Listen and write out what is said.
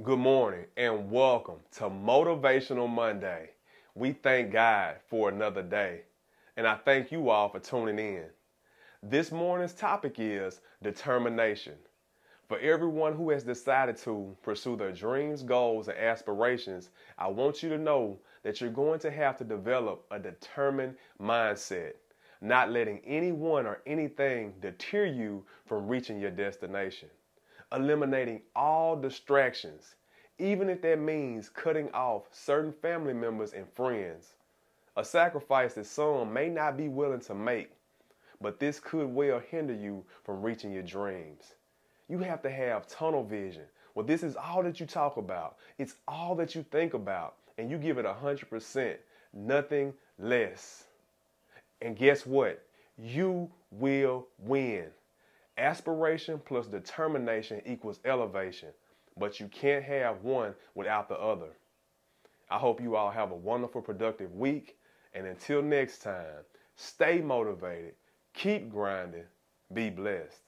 Good morning and welcome to Motivational Monday. We thank God for another day, and I thank you all for tuning in. This morning's topic is determination. For everyone who has decided to pursue their dreams, goals, and aspirations, I want you to know that you're going to have to develop a determined mindset, not letting anyone or anything deter you from reaching your destination eliminating all distractions, even if that means cutting off certain family members and friends. A sacrifice that some may not be willing to make, but this could well hinder you from reaching your dreams. You have to have tunnel vision. Well, this is all that you talk about, it's all that you think about, and you give it 100%, nothing less. And guess what? You will win. Aspiration plus determination equals elevation, but you can't have one without the other. I hope you all have a wonderful, productive week. And until next time, stay motivated, keep grinding, be blessed.